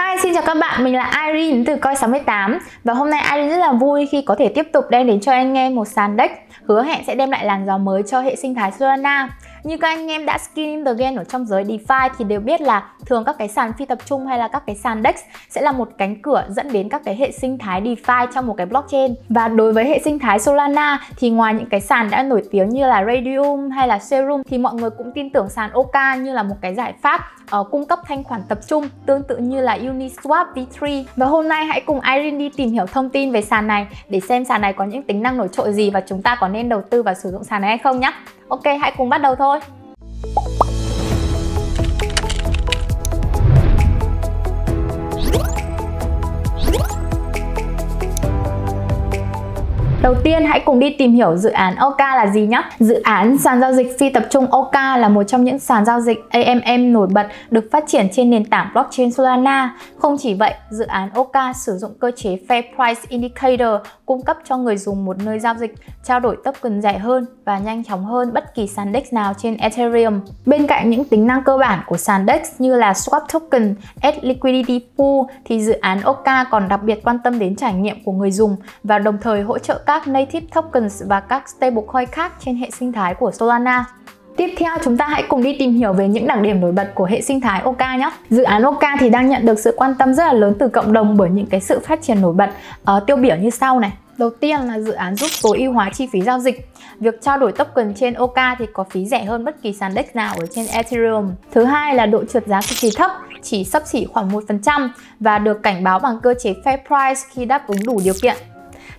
Hi, xin chào các bạn, mình là Irene từ Coi68 Và hôm nay Irene rất là vui khi có thể tiếp tục đem đến cho anh nghe một sàn deck. Hứa hẹn sẽ đem lại làn gió mới cho hệ sinh thái Solana như các anh em đã skin in the game ở trong giới DeFi thì đều biết là thường các cái sàn phi tập trung hay là các cái sàn DEX sẽ là một cánh cửa dẫn đến các cái hệ sinh thái DeFi trong một cái blockchain. Và đối với hệ sinh thái Solana thì ngoài những cái sàn đã nổi tiếng như là Radium hay là Serum thì mọi người cũng tin tưởng sàn Oka như là một cái giải pháp uh, cung cấp thanh khoản tập trung tương tự như là Uniswap V3. Và hôm nay hãy cùng Irene đi tìm hiểu thông tin về sàn này để xem sàn này có những tính năng nổi trội gì và chúng ta có nên đầu tư và sử dụng sàn này hay không nhé. Ok, hãy cùng bắt đầu thôi. Đầu tiên hãy cùng đi tìm hiểu dự án Oka là gì nhé. Dự án sàn giao dịch phi tập trung Oka là một trong những sàn giao dịch AMM nổi bật được phát triển trên nền tảng blockchain Solana. Không chỉ vậy, dự án Oka sử dụng cơ chế Fair Price Indicator cung cấp cho người dùng một nơi giao dịch trao đổi token rẻ hơn và nhanh chóng hơn bất kỳ sàn DEX nào trên Ethereum. Bên cạnh những tính năng cơ bản của sàn DEX như là swap token, add liquidity pool thì dự án Oka còn đặc biệt quan tâm đến trải nghiệm của người dùng và đồng thời hỗ trợ các native tokens và các stablecoin khác trên hệ sinh thái của Solana. Tiếp theo chúng ta hãy cùng đi tìm hiểu về những đặc điểm nổi bật của hệ sinh thái Oka nhé. Dự án Oka thì đang nhận được sự quan tâm rất là lớn từ cộng đồng bởi những cái sự phát triển nổi bật uh, tiêu biểu như sau này. Đầu tiên là dự án giúp tối ưu hóa chi phí giao dịch. Việc trao đổi token trên Oka thì có phí rẻ hơn bất kỳ sàn DEX nào ở trên Ethereum. Thứ hai là độ trượt giá cực kỳ thấp, chỉ sấp xỉ khoảng 1% và được cảnh báo bằng cơ chế Fair Price khi đáp ứng đủ điều kiện.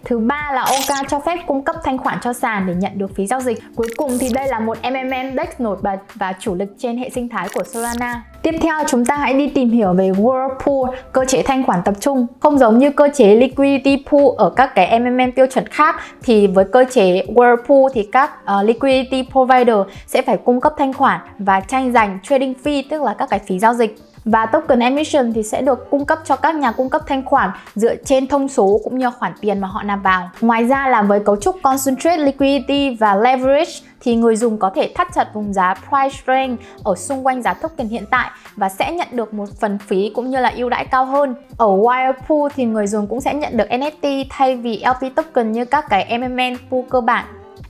Thứ ba là ok cho phép cung cấp thanh khoản cho sàn để nhận được phí giao dịch. Cuối cùng thì đây là một MMM DEX nổi bật và chủ lực trên hệ sinh thái của Solana. Tiếp theo chúng ta hãy đi tìm hiểu về Whirlpool, cơ chế thanh khoản tập trung. Không giống như cơ chế Liquidity Pool ở các cái MMM tiêu chuẩn khác thì với cơ chế Whirlpool thì các uh, Liquidity Provider sẽ phải cung cấp thanh khoản và tranh giành trading fee tức là các cái phí giao dịch và token emission thì sẽ được cung cấp cho các nhà cung cấp thanh khoản dựa trên thông số cũng như khoản tiền mà họ nạp vào. Ngoài ra là với cấu trúc concentrate liquidity và leverage thì người dùng có thể thắt chặt vùng giá price range ở xung quanh giá token hiện tại và sẽ nhận được một phần phí cũng như là ưu đãi cao hơn. Ở Wirepool thì người dùng cũng sẽ nhận được NFT thay vì LP token như các cái MMM pool cơ bản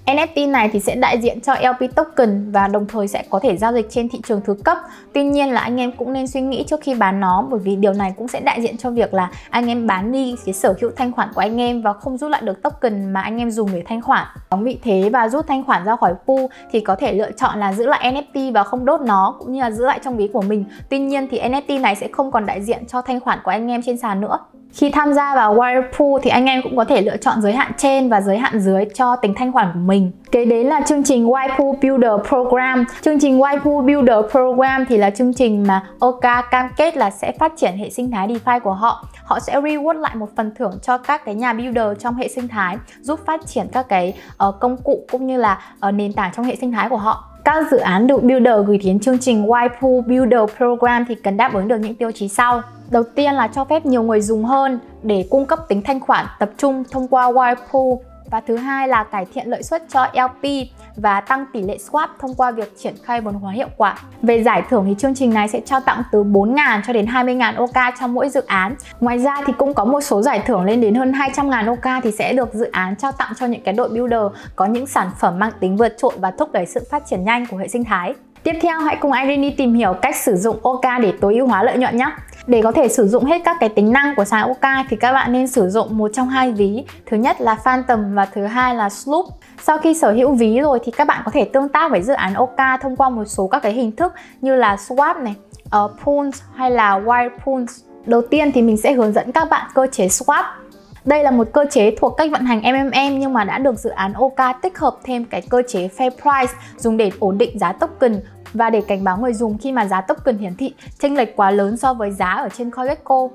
NFT này thì sẽ đại diện cho LP token và đồng thời sẽ có thể giao dịch trên thị trường thứ cấp. Tuy nhiên là anh em cũng nên suy nghĩ trước khi bán nó, bởi vì điều này cũng sẽ đại diện cho việc là anh em bán đi cái sở hữu thanh khoản của anh em và không rút lại được token mà anh em dùng để thanh khoản. Đóng vị thế và rút thanh khoản ra khỏi pool thì có thể lựa chọn là giữ lại NFT và không đốt nó, cũng như là giữ lại trong ví của mình. Tuy nhiên thì NFT này sẽ không còn đại diện cho thanh khoản của anh em trên sàn nữa. Khi tham gia vào Wirepool thì anh em cũng có thể lựa chọn giới hạn trên và giới hạn dưới cho tính thanh khoản của mình. Kế đến là chương trình Wirepool Builder Program. Chương trình Wirepool Builder Program thì là chương trình mà Oka cam kết là sẽ phát triển hệ sinh thái DeFi của họ. Họ sẽ reward lại một phần thưởng cho các cái nhà builder trong hệ sinh thái giúp phát triển các cái uh, công cụ cũng như là uh, nền tảng trong hệ sinh thái của họ. Các dự án được builder gửi đến chương trình Wirepool Builder Program thì cần đáp ứng được những tiêu chí sau. Đầu tiên là cho phép nhiều người dùng hơn để cung cấp tính thanh khoản tập trung thông qua Whirlpool và thứ hai là cải thiện lợi suất cho LP và tăng tỷ lệ swap thông qua việc triển khai vốn hóa hiệu quả. Về giải thưởng thì chương trình này sẽ trao tặng từ 4.000 cho đến 20.000 OK cho mỗi dự án. Ngoài ra thì cũng có một số giải thưởng lên đến hơn 200.000 OK thì sẽ được dự án trao tặng cho những cái đội builder có những sản phẩm mang tính vượt trội và thúc đẩy sự phát triển nhanh của hệ sinh thái. Tiếp theo, hãy cùng Irene tìm hiểu cách sử dụng OK để tối ưu hóa lợi nhuận nhé. Để có thể sử dụng hết các cái tính năng của sàn OK thì các bạn nên sử dụng một trong hai ví. Thứ nhất là Phantom và thứ hai là Sloop. Sau khi sở hữu ví rồi thì các bạn có thể tương tác với dự án OK thông qua một số các cái hình thức như là swap này, ờ, uh, pools hay là wire pools. Đầu tiên thì mình sẽ hướng dẫn các bạn cơ chế swap. Đây là một cơ chế thuộc cách vận hành MMM nhưng mà đã được dự án OK tích hợp thêm cái cơ chế Fair Price dùng để ổn định giá token và để cảnh báo người dùng khi mà giá token hiển thị chênh lệch quá lớn so với giá ở trên CoinGecko.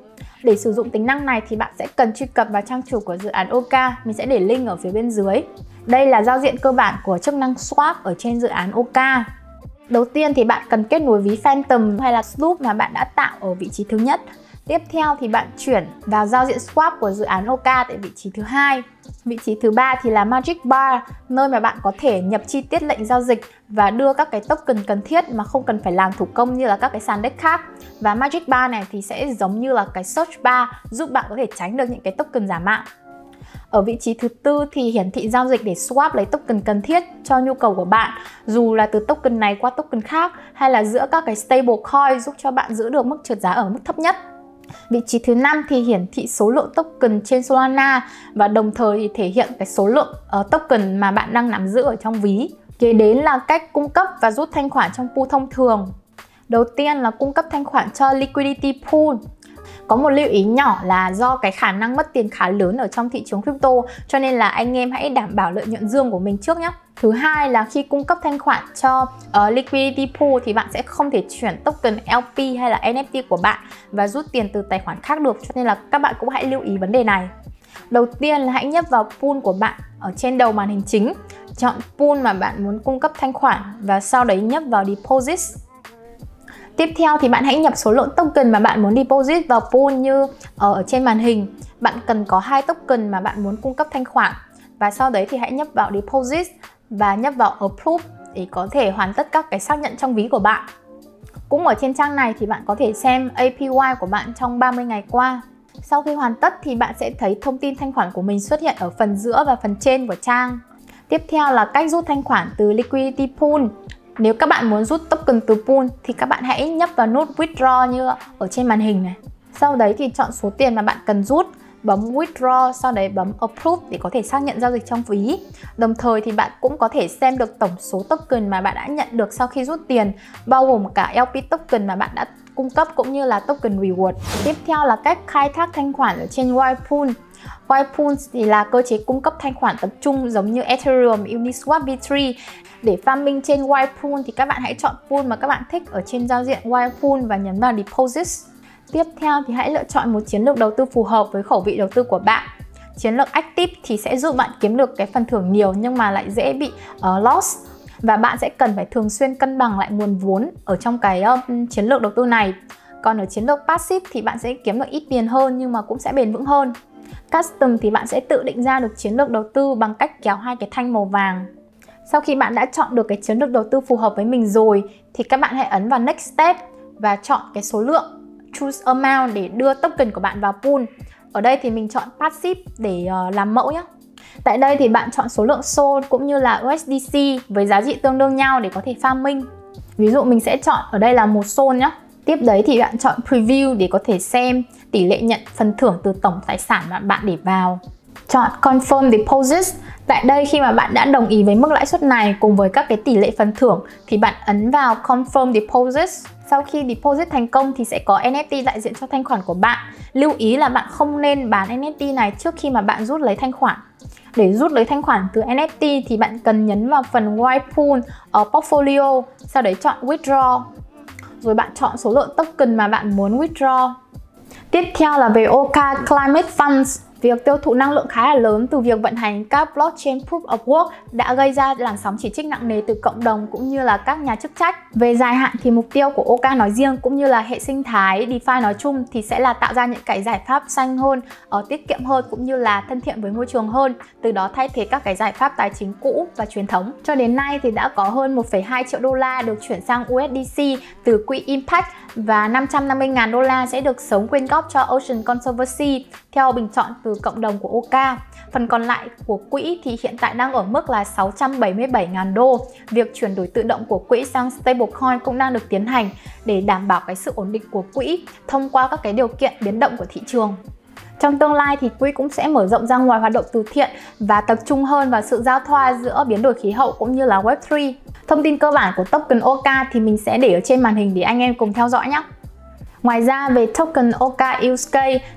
Để sử dụng tính năng này thì bạn sẽ cần truy cập vào trang chủ của dự án OK, mình sẽ để link ở phía bên dưới. Đây là giao diện cơ bản của chức năng swap ở trên dự án OK. Đầu tiên thì bạn cần kết nối ví Phantom hay là Sloop mà bạn đã tạo ở vị trí thứ nhất. Tiếp theo thì bạn chuyển vào giao diện swap của dự án OK tại vị trí thứ hai. Vị trí thứ ba thì là Magic Bar, nơi mà bạn có thể nhập chi tiết lệnh giao dịch và đưa các cái token cần thiết mà không cần phải làm thủ công như là các cái sàn deck khác. Và Magic Bar này thì sẽ giống như là cái search bar giúp bạn có thể tránh được những cái token giả mạo. Ở vị trí thứ tư thì hiển thị giao dịch để swap lấy token cần thiết cho nhu cầu của bạn, dù là từ token này qua token khác hay là giữa các cái stable coin giúp cho bạn giữ được mức trượt giá ở mức thấp nhất. Vị trí thứ năm thì hiển thị số lượng token trên Solana và đồng thời thì thể hiện cái số lượng uh, token mà bạn đang nắm giữ ở trong ví. Kế đến là cách cung cấp và rút thanh khoản trong pool thông thường. Đầu tiên là cung cấp thanh khoản cho liquidity pool. Có một lưu ý nhỏ là do cái khả năng mất tiền khá lớn ở trong thị trường crypto cho nên là anh em hãy đảm bảo lợi nhuận dương của mình trước nhé. Thứ hai là khi cung cấp thanh khoản cho uh, liquidity pool thì bạn sẽ không thể chuyển token LP hay là NFT của bạn và rút tiền từ tài khoản khác được cho nên là các bạn cũng hãy lưu ý vấn đề này. Đầu tiên là hãy nhấp vào pool của bạn ở trên đầu màn hình chính, chọn pool mà bạn muốn cung cấp thanh khoản và sau đấy nhấp vào deposit Tiếp theo thì bạn hãy nhập số lượng token mà bạn muốn deposit vào pool như ờ, ở trên màn hình. Bạn cần có hai token mà bạn muốn cung cấp thanh khoản và sau đấy thì hãy nhấp vào deposit và nhấp vào approve để có thể hoàn tất các cái xác nhận trong ví của bạn. Cũng ở trên trang này thì bạn có thể xem APY của bạn trong 30 ngày qua. Sau khi hoàn tất thì bạn sẽ thấy thông tin thanh khoản của mình xuất hiện ở phần giữa và phần trên của trang. Tiếp theo là cách rút thanh khoản từ Liquidity Pool. Nếu các bạn muốn rút token từ pool thì các bạn hãy nhấp vào nút withdraw như ở trên màn hình này. Sau đấy thì chọn số tiền mà bạn cần rút, bấm withdraw, sau đấy bấm approve để có thể xác nhận giao dịch trong ví. Đồng thời thì bạn cũng có thể xem được tổng số token mà bạn đã nhận được sau khi rút tiền, bao gồm cả LP token mà bạn đã cung cấp cũng như là token reward. Tiếp theo là cách khai thác thanh khoản ở trên Wirepool. Wirepool thì là cơ chế cung cấp thanh khoản tập trung giống như Ethereum, Uniswap, V3 để farming trên Wirepool thì các bạn hãy chọn pool mà các bạn thích ở trên giao diện Wirepool và nhấn vào deposits Tiếp theo thì hãy lựa chọn một chiến lược đầu tư phù hợp với khẩu vị đầu tư của bạn. Chiến lược Active thì sẽ giúp bạn kiếm được cái phần thưởng nhiều nhưng mà lại dễ bị uh, loss và bạn sẽ cần phải thường xuyên cân bằng lại nguồn vốn ở trong cái uh, chiến lược đầu tư này. Còn ở chiến lược passive thì bạn sẽ kiếm được ít tiền hơn nhưng mà cũng sẽ bền vững hơn. Custom thì bạn sẽ tự định ra được chiến lược đầu tư bằng cách kéo hai cái thanh màu vàng sau khi bạn đã chọn được cái chiến lược đầu tư phù hợp với mình rồi thì các bạn hãy ấn vào Next Step và chọn cái số lượng Choose Amount để đưa token của bạn vào pool. Ở đây thì mình chọn Passive để uh, làm mẫu nhé. Tại đây thì bạn chọn số lượng SOL cũng như là USDC với giá trị tương đương nhau để có thể farming. Ví dụ mình sẽ chọn ở đây là một SOL nhé. Tiếp đấy thì bạn chọn Preview để có thể xem tỷ lệ nhận phần thưởng từ tổng tài sản mà bạn để vào. Chọn Confirm Deposit Tại đây khi mà bạn đã đồng ý với mức lãi suất này cùng với các cái tỷ lệ phần thưởng thì bạn ấn vào Confirm Deposit. Sau khi deposit thành công thì sẽ có NFT đại diện cho thanh khoản của bạn. Lưu ý là bạn không nên bán NFT này trước khi mà bạn rút lấy thanh khoản. Để rút lấy thanh khoản từ NFT thì bạn cần nhấn vào phần White Pool ở Portfolio, sau đấy chọn Withdraw. Rồi bạn chọn số lượng token mà bạn muốn withdraw. Tiếp theo là về OK Climate Funds. Việc tiêu thụ năng lượng khá là lớn từ việc vận hành các blockchain proof of work đã gây ra làn sóng chỉ trích nặng nề từ cộng đồng cũng như là các nhà chức trách. Về dài hạn thì mục tiêu của OK nói riêng cũng như là hệ sinh thái DeFi nói chung thì sẽ là tạo ra những cái giải pháp xanh hơn, ở tiết kiệm hơn cũng như là thân thiện với môi trường hơn, từ đó thay thế các cái giải pháp tài chính cũ và truyền thống. Cho đến nay thì đã có hơn 1,2 triệu đô la được chuyển sang USDC từ quỹ Impact và 550.000 đô la sẽ được sống quyên góp cho Ocean Conservancy theo bình chọn từ cộng đồng của OK. Phần còn lại của quỹ thì hiện tại đang ở mức là 677.000 đô. Việc chuyển đổi tự động của quỹ sang stablecoin cũng đang được tiến hành để đảm bảo cái sự ổn định của quỹ thông qua các cái điều kiện biến động của thị trường. Trong tương lai thì quỹ cũng sẽ mở rộng ra ngoài hoạt động từ thiện và tập trung hơn vào sự giao thoa giữa biến đổi khí hậu cũng như là Web3. Thông tin cơ bản của token OK thì mình sẽ để ở trên màn hình để anh em cùng theo dõi nhé. Ngoài ra về token Oka USK,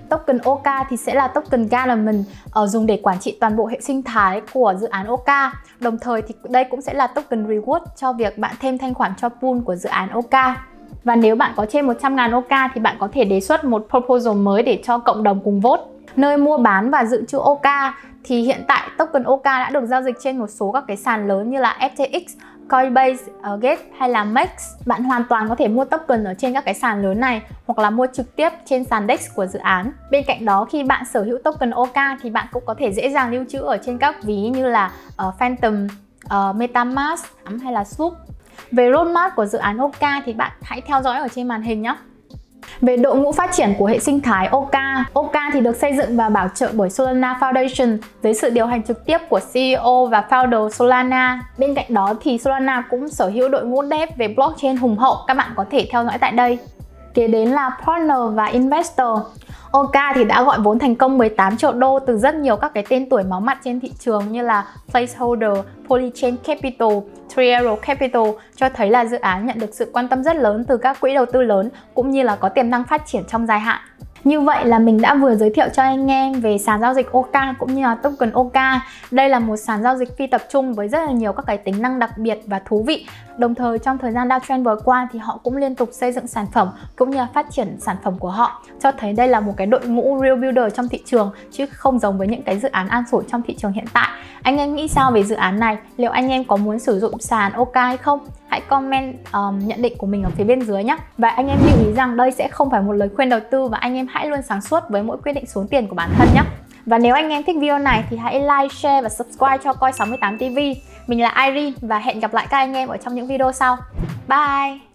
token Oka thì sẽ là token government ở ờ, dùng để quản trị toàn bộ hệ sinh thái của dự án Oka. Đồng thời thì đây cũng sẽ là token reward cho việc bạn thêm thanh khoản cho pool của dự án Oka. Và nếu bạn có trên 100.000 Oka thì bạn có thể đề xuất một proposal mới để cho cộng đồng cùng vote. Nơi mua bán và dự trữ Oka thì hiện tại token Oka đã được giao dịch trên một số các cái sàn lớn như là FTX, Coinbase, ờ, uh, Gate hay là Max. Bạn hoàn toàn có thể mua token ở trên các cái sàn lớn này hoặc là mua trực tiếp trên sàn DEX của dự án. Bên cạnh đó khi bạn sở hữu token OKA thì bạn cũng có thể dễ dàng lưu trữ ở trên các ví như là uh, Phantom, uh, MetaMask hay là Swoop. Về roadmap của dự án Oka thì bạn hãy theo dõi ở trên màn hình nhé. Về đội ngũ phát triển của hệ sinh thái Oka, Oka thì được xây dựng và bảo trợ bởi Solana Foundation dưới sự điều hành trực tiếp của CEO và founder Solana. Bên cạnh đó thì Solana cũng sở hữu đội ngũ dev về blockchain hùng hậu, các bạn có thể theo dõi tại đây. Kế đến là partner và investor. Oka thì đã gọi vốn thành công 18 triệu đô từ rất nhiều các cái tên tuổi máu mặt trên thị trường như là Placeholder, Polychain Capital, Triero Capital cho thấy là dự án nhận được sự quan tâm rất lớn từ các quỹ đầu tư lớn cũng như là có tiềm năng phát triển trong dài hạn. Như vậy là mình đã vừa giới thiệu cho anh em về sàn giao dịch Oka cũng như là token Oka. Đây là một sàn giao dịch phi tập trung với rất là nhiều các cái tính năng đặc biệt và thú vị. Đồng thời trong thời gian downtrend vừa qua thì họ cũng liên tục xây dựng sản phẩm cũng như là phát triển sản phẩm của họ cho thấy đây là một cái đội ngũ real builder trong thị trường chứ không giống với những cái dự án an sủi trong thị trường hiện tại. Anh em nghĩ sao về dự án này? Liệu anh em có muốn sử dụng sàn Oka hay không? Hãy comment um, nhận định của mình ở phía bên dưới nhé và anh em lưu ý rằng đây sẽ không phải một lời khuyên đầu tư và anh em hãy luôn sáng suốt với mỗi quyết định xuống tiền của bản thân nhé và nếu anh em thích video này thì hãy like, share và subscribe cho Coi68 TV Mình là Irene và hẹn gặp lại các anh em ở trong những video sau. Bye!